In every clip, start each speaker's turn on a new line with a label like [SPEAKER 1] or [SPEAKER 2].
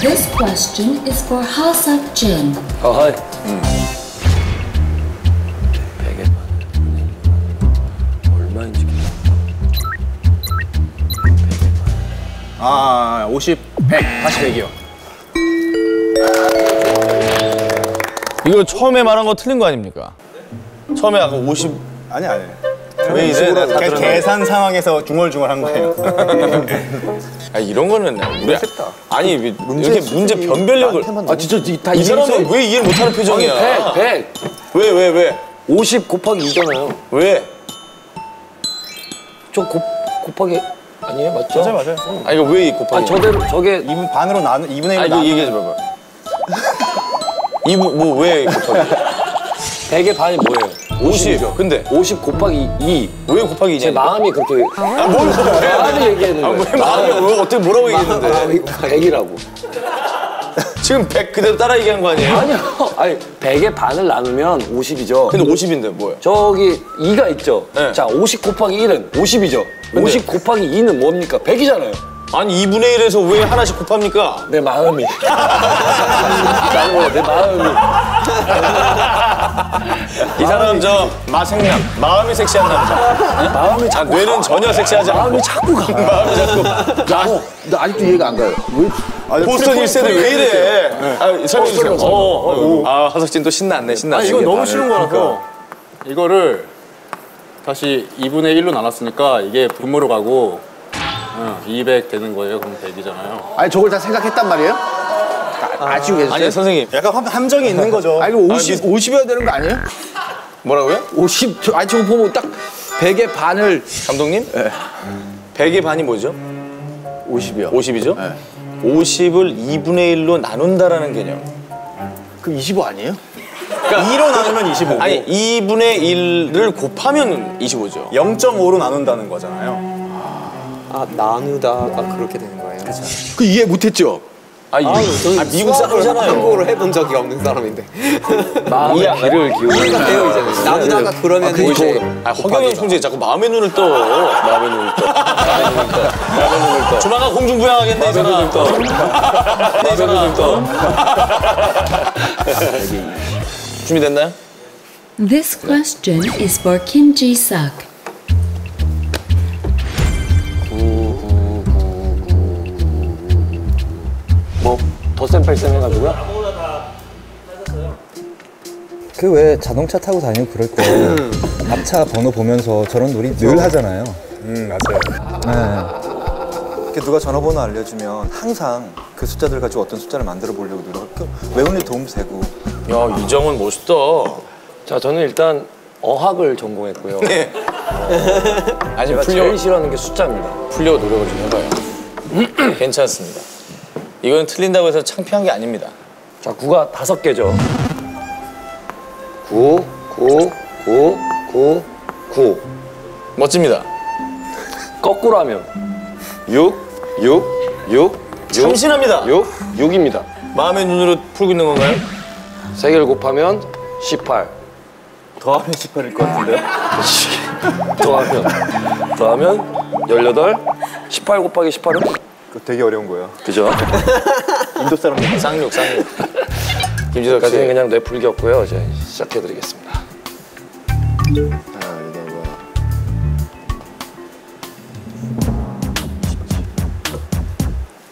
[SPEAKER 1] This question is for Hasak Jin.
[SPEAKER 2] 어허이.
[SPEAKER 3] 베개 얼마인지
[SPEAKER 4] 아, 50, 100, 다시 100이요.
[SPEAKER 5] 이거 처음에 말한 거 틀린 거 아닙니까? 처음에 아까 50
[SPEAKER 4] 아니, 아니.
[SPEAKER 5] 왜 이래? 나다
[SPEAKER 4] 계-
[SPEAKER 5] 들었는데.
[SPEAKER 4] 계산 상황에서 중얼중얼 한 거예요.
[SPEAKER 5] 아, 이런 거는 우리 아니 이렇게 문제 변별력을
[SPEAKER 2] 아 진짜 이- 다
[SPEAKER 5] 이? 사람은 왜 이해를 못하는 표정이야?
[SPEAKER 2] 100, 100.
[SPEAKER 5] 왜 왜 왜?
[SPEAKER 2] 50 곱하기 2잖아요.
[SPEAKER 5] 왜?
[SPEAKER 2] 저 곱, 곱하기 아니에요? 맞죠?
[SPEAKER 4] 맞아요, 맞아요.
[SPEAKER 5] 아 이거 왜 곱하기?
[SPEAKER 2] 아 저대로 저게
[SPEAKER 4] 2분 반으로 나누, 2분의 1로
[SPEAKER 5] 아 이거 얘기해 줘 봐봐. 이뭐왜 곱하기?
[SPEAKER 2] 100의 반이 뭐예요?
[SPEAKER 5] 50. 근데
[SPEAKER 2] 50 곱하기 2.
[SPEAKER 5] 왜 곱하기
[SPEAKER 2] 제
[SPEAKER 5] 2냐?
[SPEAKER 2] 마음이 그렇게
[SPEAKER 5] 뭘 곱해?
[SPEAKER 2] 마음이 얘기하는
[SPEAKER 5] 아. 왜 마음이 왜 어떻게 뭐라고 얘기했는데?
[SPEAKER 2] 마음이 100이라고.
[SPEAKER 5] 지금 100 그대로 따라 얘기한 거 아니에요?
[SPEAKER 2] 아니요. 아니 100의 반을 나누면 50이죠.
[SPEAKER 5] 근데 50인데 뭐야?
[SPEAKER 2] 저기 2가 있죠.
[SPEAKER 5] 네.
[SPEAKER 2] 자, 50 곱하기 1은 50이죠. 50 곱하기 2는 뭡니까? 100이잖아요.
[SPEAKER 5] 아니 2분의 1에서 왜 하나씩 곱합니까?
[SPEAKER 2] 내 마음이. 나는 몰라, 내 마음이.
[SPEAKER 5] 이 사람 저 마생남 마음이 섹시한 남자
[SPEAKER 2] 마음이
[SPEAKER 5] 아,
[SPEAKER 2] 자꾸
[SPEAKER 5] 뇌는 전혀 섹시하지 않고
[SPEAKER 2] 마음이 자꾸 가.
[SPEAKER 5] 마음이 자꾸
[SPEAKER 2] 나, 나 아직도 이해가 안 가요. 왜?
[SPEAKER 5] 보스턴 1세대 왜 이래 아, 설명해 주세요 어, 어, 어. 아 하석진 또 신났네 신났네
[SPEAKER 6] 이거 너무 쉬운 거라서 이거를 다시 2분의 1로 나눴으니까 이게 분모로 가고 어, 200 되는 거예요. 그럼 100이잖아요.
[SPEAKER 7] 아니 저걸 다 생각했단 말이에요? 아, 아쉬운 계세요?
[SPEAKER 5] 아니 선생님
[SPEAKER 4] 약간 함- 함정이 있는 거죠.
[SPEAKER 7] 아 이거 50, 50이어야 되는 거 아니에요?
[SPEAKER 5] 뭐라고요?
[SPEAKER 7] 50, 저, 아니 저거 보면 딱 100의 반을
[SPEAKER 5] 감독님? 100의 반이 뭐죠?
[SPEAKER 7] 50이요.
[SPEAKER 5] 50이죠? 50을 2분의 1로 나눈다라는 개념
[SPEAKER 7] 그럼 25 아니에요?
[SPEAKER 4] 2로 나누면 25고
[SPEAKER 5] 아니 2분의 1을 곱하면 25죠
[SPEAKER 4] 0.5로 나눈다는 거잖아요.
[SPEAKER 3] 아 나누다가 그렇게 되는 거예요.
[SPEAKER 7] 그 이해 못했죠?
[SPEAKER 5] 아, 이, 아 미국 사람이잖아요
[SPEAKER 3] 한국어로 해본 적이 없는 사람인데.
[SPEAKER 2] 마음의 귀를 기울여.
[SPEAKER 3] 배우 이제 나누다가 그러면 이제
[SPEAKER 5] 아, 허경영 총재 자꾸 마음의 눈을 떠. 마음의 눈을 떠. 마음의 눈을 떠. 마음의 눈을 떠. 조만간 공중부양하겠네, 이 사람. 마음의 눈을 떠. 마음의 눈을 떠. 준비됐나요?
[SPEAKER 1] This question is for Kim Ji-suk.
[SPEAKER 2] 덧셈 뺄셈 해가지고요.
[SPEAKER 8] 그 왜 자동차 타고 다니고 그럴 때 앞차 번호 보면서 저런 놀이 늘 하잖아요.
[SPEAKER 4] 음, 맞아요.
[SPEAKER 8] 네.
[SPEAKER 9] 이렇게 누가 전화번호 알려주면 항상 그 숫자들 가지고 어떤 숫자를 만들어 보려고 노력하고 외우는 데 도움도 되고
[SPEAKER 5] 야, 이정은 멋있다.
[SPEAKER 2] 자, 저는 일단 어학을 전공했고요.
[SPEAKER 5] 네. 아니, 풀려,
[SPEAKER 2] 제일 싫어하는 게 숫자입니다.
[SPEAKER 5] 풀려고 노력을 좀 해봐요. 괜찮습니다. 이건 틀린다고 해서 창피한 게 아닙니다.
[SPEAKER 2] 자, 9가 다섯 개죠. 9, 9, 9, 9, 9.
[SPEAKER 5] 멋집니다.
[SPEAKER 2] 거꾸로 하면
[SPEAKER 5] 6, 6, 6. 참신합니다.
[SPEAKER 2] 6, 6입니다.
[SPEAKER 5] 마음의 눈으로 풀고 있는 건가요?
[SPEAKER 2] 세 개를 곱하면 18.
[SPEAKER 4] 더하면 18일 것 같은데요?
[SPEAKER 2] 더하면 더하면 18. 18 곱하기 18은
[SPEAKER 9] 그거 되게 어려운 거예요.
[SPEAKER 2] 그죠?
[SPEAKER 4] 인도 사람
[SPEAKER 5] 쌍욕, 쌍욕. 김지석 씨.
[SPEAKER 2] 그냥 뇌풀기였고요. 이제 시작해드리겠습니다.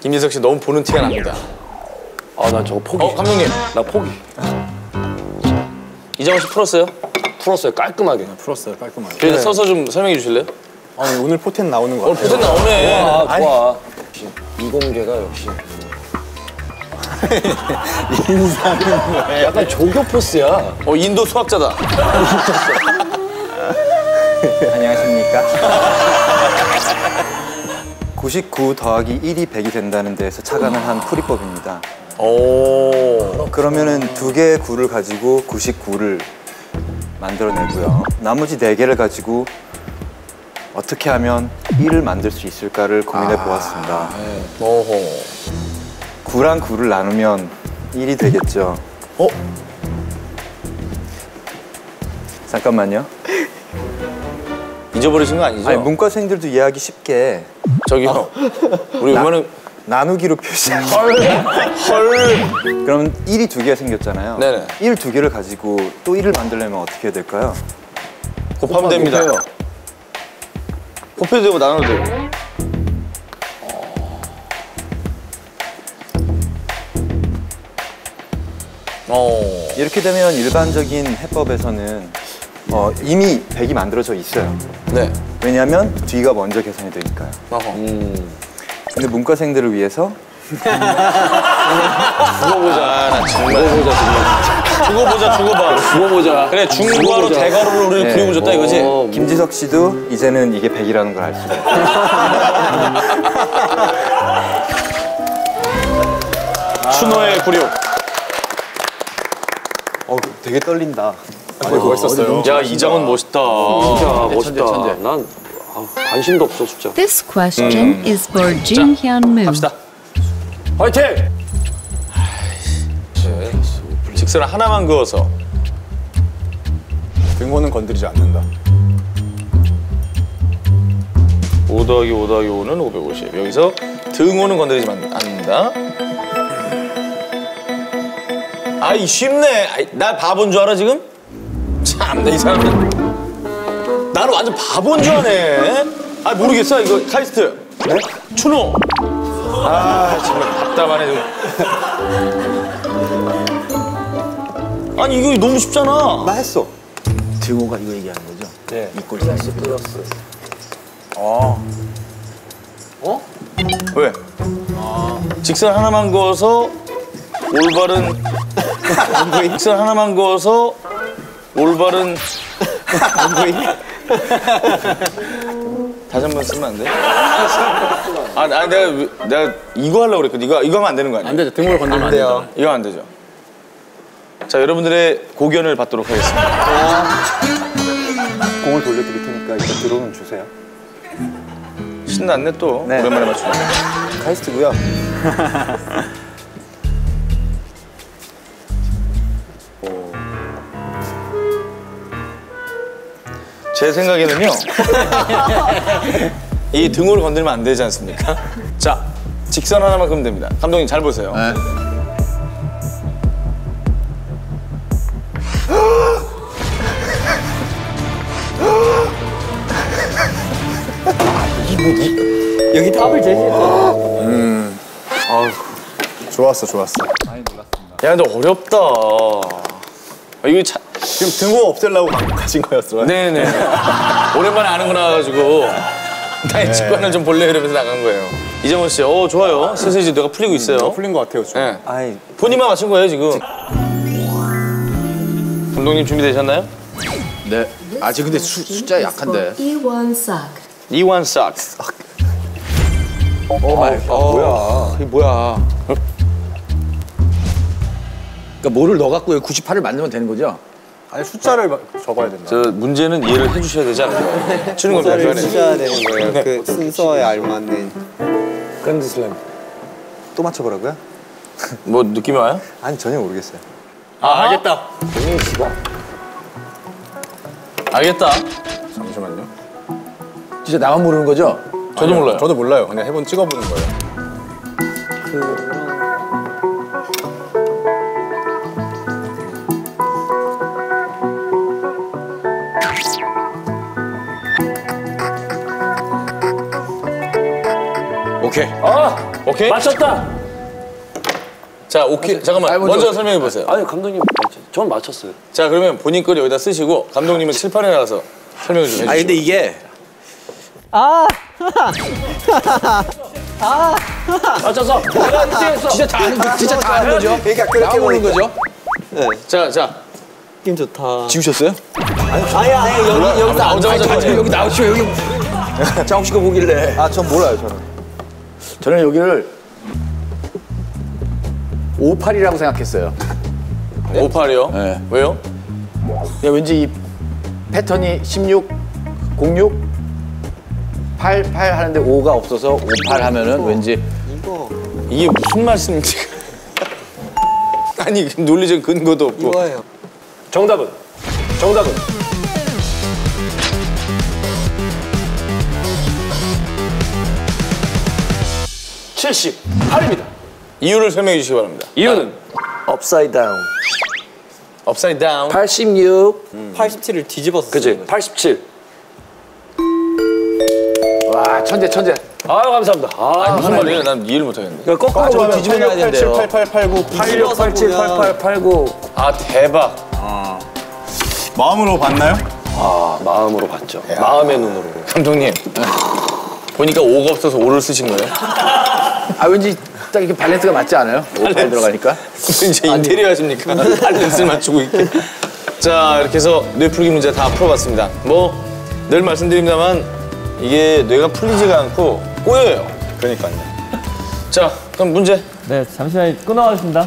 [SPEAKER 5] 김지석 씨 너무 보는 티가 납니다.
[SPEAKER 2] 아, 난 저거 포기.
[SPEAKER 5] 어, 감독님.
[SPEAKER 2] 나 포기.
[SPEAKER 5] 이정은 씨 풀었어요?
[SPEAKER 2] 풀었어요. 깔끔하게.
[SPEAKER 4] 풀었어요, 깔끔하게.
[SPEAKER 5] 그래서 서서 좀 설명해 주실래요?
[SPEAKER 4] 아니, 오늘 포텐 나오는 거
[SPEAKER 5] 오늘
[SPEAKER 4] 같아요.
[SPEAKER 5] 포텐 나오네.
[SPEAKER 2] 아, 좋아. 역시 이공계가 역시. 약간 조교 포스야.
[SPEAKER 5] 어, 인도 수학자다.
[SPEAKER 9] 안녕하십니까? 99 더하기 1이 100이 된다는 데에서 착안을 한 풀이법입니다.
[SPEAKER 5] 오.
[SPEAKER 9] 그러면은 두 개의 구를 가지고 99를 만들어내고요. 나머지 네 개를 가지고 어떻게 하면 1을 만들 수 있을까를 고민해 보았습니다.
[SPEAKER 5] 오호.
[SPEAKER 9] 9랑 9를 나누면 1이 되겠죠.
[SPEAKER 5] 어?
[SPEAKER 9] 잠깐만요.
[SPEAKER 5] 잊어버리신 거 아니죠?
[SPEAKER 9] 아니, 문과생들도 이해하기 쉽게
[SPEAKER 5] 저기요. 우리 웬만한
[SPEAKER 9] 나누기로 표시하기.
[SPEAKER 5] 헐.
[SPEAKER 9] 그럼 1이 두 개가 생겼잖아요.
[SPEAKER 5] 네네.
[SPEAKER 9] 1 두 개를 가지고 또 1을 만들려면 어떻게 해야 될까요?
[SPEAKER 5] 곱하면 됩니다. 곱해도 되고 나눠도 되고. 어.
[SPEAKER 9] 이렇게 되면 일반적인 해법에서는 어, 이미 100이 만들어져 있어요.
[SPEAKER 5] 네.
[SPEAKER 9] 왜냐하면 뒤가 먼저 계산이 되니까요.
[SPEAKER 5] 어허.
[SPEAKER 9] 근데 문과생들을 위해서
[SPEAKER 5] 죽어보자. 나 정말. 죽어보자, 정말. 죽어보자, 죽어봐. 죽어보자. 그래, 중과로 대괄호를 우리를
[SPEAKER 9] 네.
[SPEAKER 5] 부리고 줬다 이거지?
[SPEAKER 9] 김지석 씨도 이제는 이게 100이라는 걸 알 수가 있어요.
[SPEAKER 5] 추노의 굴욕.
[SPEAKER 9] 어, 되게 떨린다.
[SPEAKER 5] 야, 이장은 멋있다.
[SPEAKER 2] 진짜 멋있다. 난 아우, 관심도 없어 진짜.
[SPEAKER 1] This question is for Jin Hyun Moo.
[SPEAKER 5] 갑시다.
[SPEAKER 2] 화이팅!
[SPEAKER 5] 직선을 하나만 그어서
[SPEAKER 6] 등호는 건드리지 않는다.
[SPEAKER 5] 5 더하기 5 더하기 5는 550. 여기서 등호는 건드리지 않는다. 아이 쉽네. 나 바본 줄 알아 지금? 참나 이 사람들. 나는 완전 바본 줄 아네. 아 모르겠어 이거 카이스트. 네? 추노. 아 정말 답답하네 지금. 아니 이거 너무 쉽잖아.
[SPEAKER 9] 나 했어.
[SPEAKER 7] 등호가 이거 얘기하는 거죠?
[SPEAKER 5] 네.
[SPEAKER 7] 이꼴 플러스 플러스.
[SPEAKER 5] 왜? 직선 하나만 그어서 올바른 직선 하나만 그어서 올바른 다시 한 번 쓰면 안 돼? 아, 아 내가 왜- 내가 이거 하려고 그랬거든. 이거 이거 하면 안 되는 거 아니야?
[SPEAKER 6] 안 되죠. 등호를 건드리면 안, 되죠.
[SPEAKER 5] 이거 안 되죠. 자, 여러분들의 고견을 받도록 하겠습니다.
[SPEAKER 9] 공을 돌려드릴 테니까 이제 들어오면 주세요.
[SPEAKER 5] 신났네 또.
[SPEAKER 9] 네.
[SPEAKER 5] 오랜만에 맞추네.
[SPEAKER 9] 카이스트고요.
[SPEAKER 5] 제 생각에는요. 이 등호를 건드리면 안 되지 않습니까? 자, 직선 하나만 그으면 됩니다. 감독님 잘 보세요.
[SPEAKER 3] 여기 답을 제시했잖아.
[SPEAKER 6] 좋았어, 좋았어.
[SPEAKER 5] 야, 근데 어렵다. 아, 이거 참.
[SPEAKER 6] 지금 등호 없애려고 가신 거였어요?
[SPEAKER 5] 네네. 오랜만에 아는 거 나와가지고 나의 직관을 좀 볼래 이러면서 나간 거예요. 이정원 씨, 어 좋아요. 슬슬 이제 내가 풀리고 있어요.
[SPEAKER 6] 풀린 것 같아요, 지금.
[SPEAKER 5] 네.
[SPEAKER 9] 아이,
[SPEAKER 5] 본인만 맞춘 거예요 지금. 감독님 준비되셨나요?
[SPEAKER 7] 네. 아직 근데 수, 숫자 약한데.
[SPEAKER 1] Sak.
[SPEAKER 5] 이완 삭스.
[SPEAKER 7] Oh my god. 뭐야? 이게 뭐야? 그러니까 뭐를 넣어갖고 98을 만들면 되는 거죠?
[SPEAKER 6] 아니, 숫자를 막 적어야 된다.
[SPEAKER 5] 저 문제는 이해를 해주셔야 되지 않을까요? 추는.
[SPEAKER 3] 숫자를
[SPEAKER 5] 그 안에.
[SPEAKER 3] 쓰셔야 되는 거예요. 그 순서에 알맞는.
[SPEAKER 2] 그랜드슬램.
[SPEAKER 9] 또 맞춰보라고요?
[SPEAKER 5] 뭐 느낌이 와요?
[SPEAKER 9] 아니, 전혀 모르겠어요.
[SPEAKER 5] 아 알겠다. 알겠다.
[SPEAKER 6] 잠시만요.
[SPEAKER 7] 진짜 나만 모르는 거죠?
[SPEAKER 5] 저도 몰라요.
[SPEAKER 6] 저도 몰라요. 그냥 해본 찍어보는 거예요.
[SPEAKER 5] 오케이.
[SPEAKER 2] 아
[SPEAKER 5] 오케이.
[SPEAKER 2] 맞췄다.
[SPEAKER 5] 자 오케이. 잠깐만.
[SPEAKER 7] 아니,
[SPEAKER 5] 먼저
[SPEAKER 7] 먼저-
[SPEAKER 5] 설명해 보세요.
[SPEAKER 2] 아니 감독님. 전 맞췄어요.
[SPEAKER 5] 자 그러면 본인 걸 여기다 쓰시고 감독님은 칠판에 나가서 설명을 좀 해주시죠.
[SPEAKER 7] 아 근데 이게
[SPEAKER 2] 맞췄어. 내가 1등했어.
[SPEAKER 7] 진짜 다 아는 거 진짜 다 아는 거죠?
[SPEAKER 3] 그러니까 그렇게 보니까.
[SPEAKER 7] 거죠?
[SPEAKER 5] 자 자.
[SPEAKER 3] 느낌 좋다.
[SPEAKER 7] 지우셨어요?
[SPEAKER 3] 아니, 아니, 여기, 여기서 안
[SPEAKER 5] 나오자마자
[SPEAKER 7] 아니,
[SPEAKER 5] 가지.
[SPEAKER 7] 여기 나오시오 여기 장욱 씨가 보길래
[SPEAKER 9] 아, 전 몰라요, 저는.
[SPEAKER 7] 저는 여기를 58이라고 생각했어요.
[SPEAKER 5] 58이요?
[SPEAKER 7] 네.
[SPEAKER 5] 왜요?
[SPEAKER 7] 그냥 왠지 이 패턴이 16, 06, 8, 8 하는데 5가 없어서 58 하면은 왠지
[SPEAKER 3] 이거,
[SPEAKER 5] 이게 무슨 말씀인지. 아니 논리적 근거도 없고.
[SPEAKER 3] 이거예요.
[SPEAKER 2] 정답은 정답은 78입니다.
[SPEAKER 5] 이유를 설명해 주시기 바랍니다.
[SPEAKER 2] 이유는
[SPEAKER 5] upside down. Upside down.
[SPEAKER 10] 86.
[SPEAKER 3] 87을 뒤집었어.
[SPEAKER 2] 그지? 87.
[SPEAKER 7] 와 천재 천재.
[SPEAKER 2] 아유 감사합니다. 아,
[SPEAKER 5] 무슨 말이에요? 난 이해를 못 하겠는데.
[SPEAKER 10] 그러니까 거꾸로 가면 뒤집어 놔야
[SPEAKER 4] 87,
[SPEAKER 10] 된대요.
[SPEAKER 4] 88, 89,
[SPEAKER 10] 86, 87, 88, 89.
[SPEAKER 5] 아 대박.
[SPEAKER 4] 마음으로 봤나요?
[SPEAKER 2] 아 마음으로 봤죠. 마음의 눈으로.
[SPEAKER 5] 감독님. 보니까 5가 없어서 5를 쓰신 거예요?
[SPEAKER 7] 아 왠지 딱 이렇게 밸런스가 맞지 않아요? 5팔 들어가니까.
[SPEAKER 5] 이제 인테리어 하십니까? 밸런스를 맞추고 있게. 자, 이렇게 해서 뇌풀기 문제 다 풀어봤습니다. 뭐, 늘 말씀드립니다만, 이게 뇌가 풀리지가 않고 꼬여요.
[SPEAKER 4] 그러니까요.
[SPEAKER 5] 자, 그럼 문제.
[SPEAKER 11] 네, 잠시만 끊어가겠습니다.